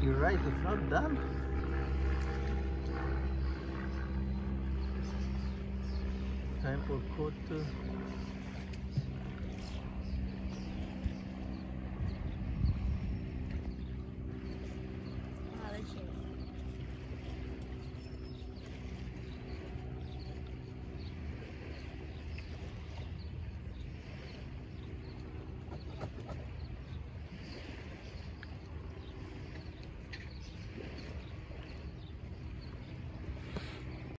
You're right, it's not done. Time for coat